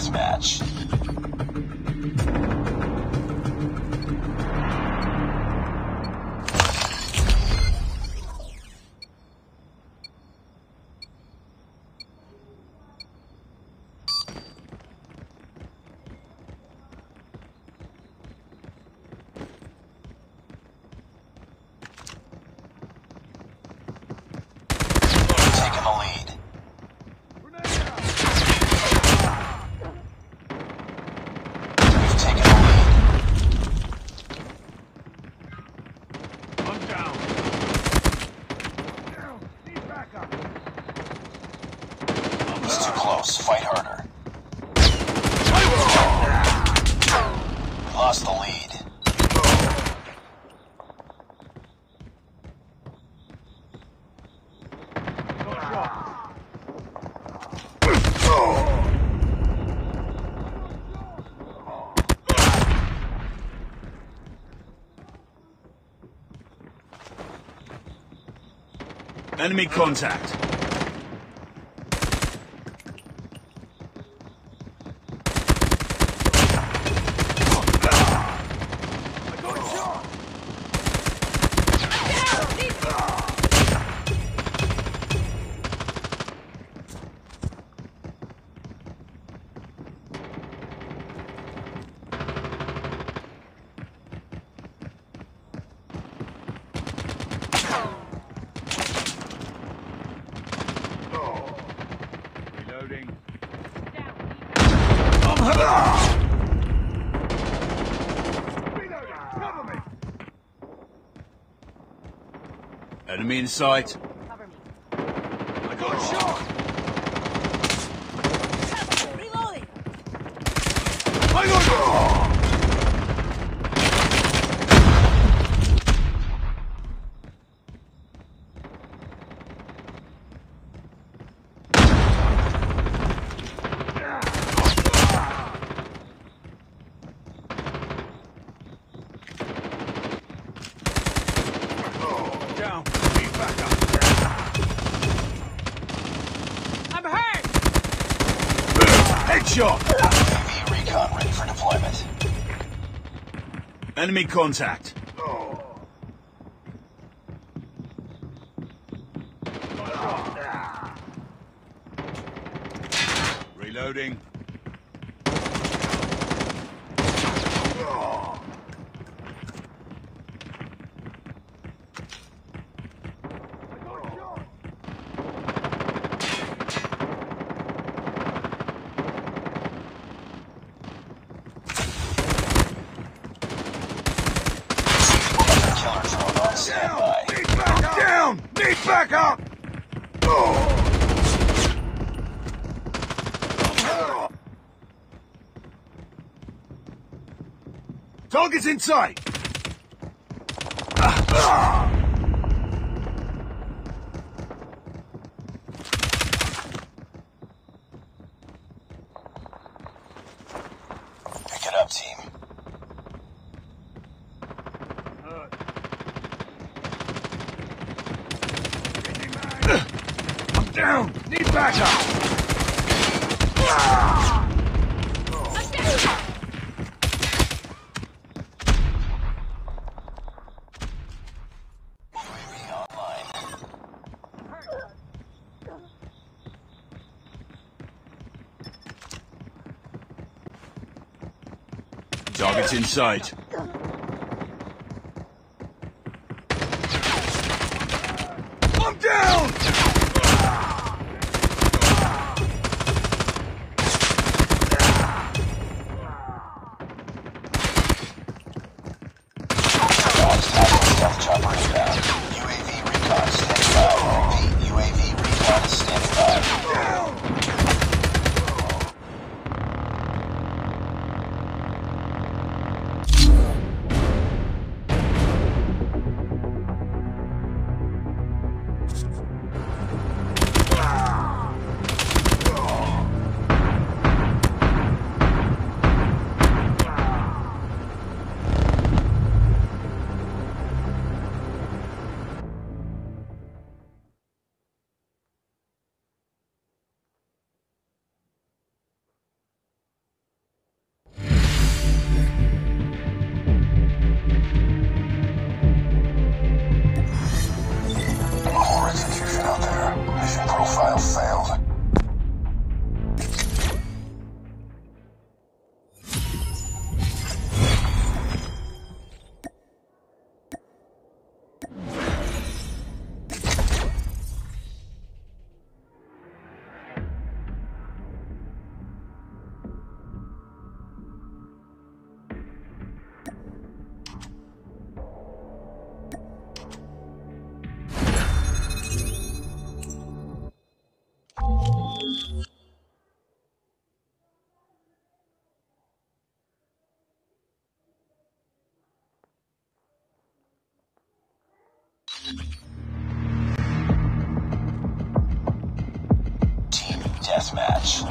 last match. Enemy contact. Enemy in sight. Enemy contact. Reloading. Target's in sight! in sight. Deathmatch.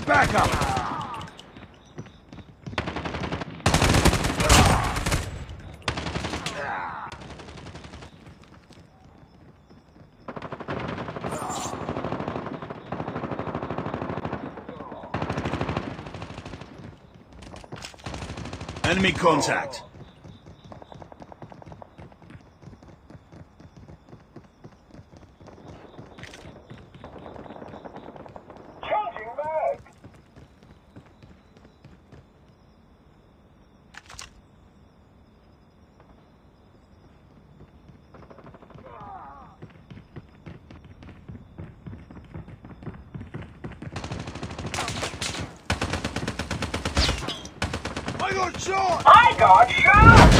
Need backup! Enemy contact. Got shot! I got shot!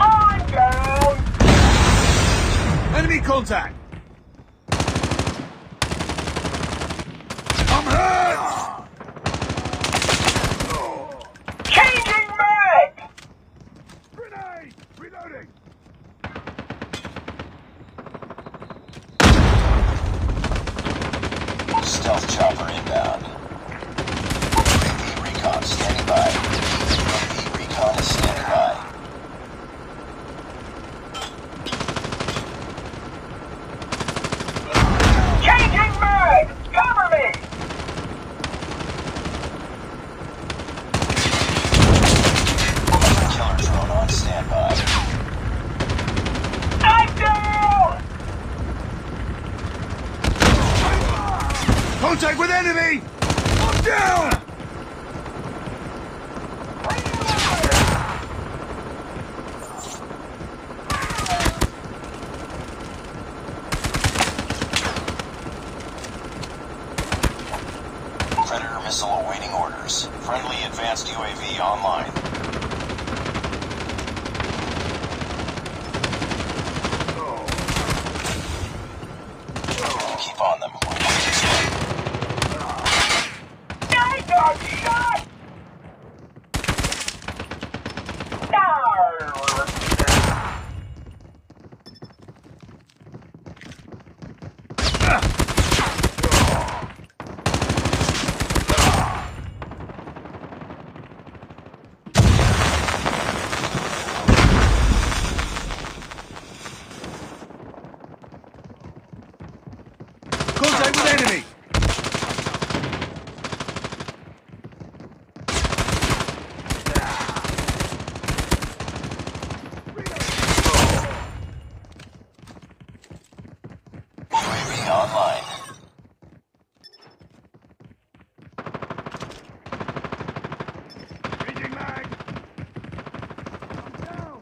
I'm down! Enemy contact. Stealth chopper inbound. UAV recon standing by. UAV recon is standing by. Changing mag! Cover me! Killer drone on standby. I'm down! Contact with enemy. I'm down! Predator missile awaiting orders. Friendly advanced UAV online. Keep on them. We're going this way. I got shot! Contact with enemy. UAV online. Changing mag! I'm down!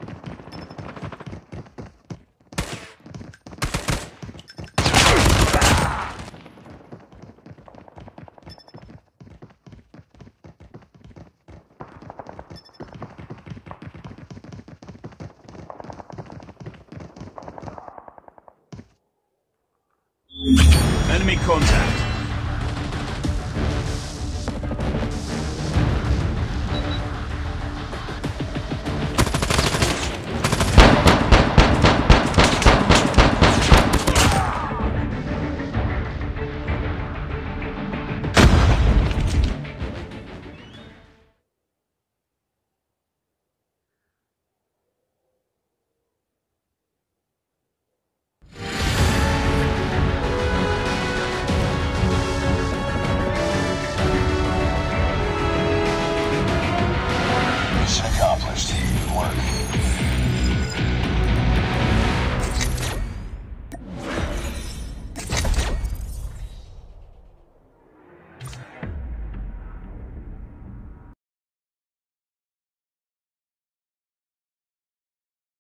Enemy contact.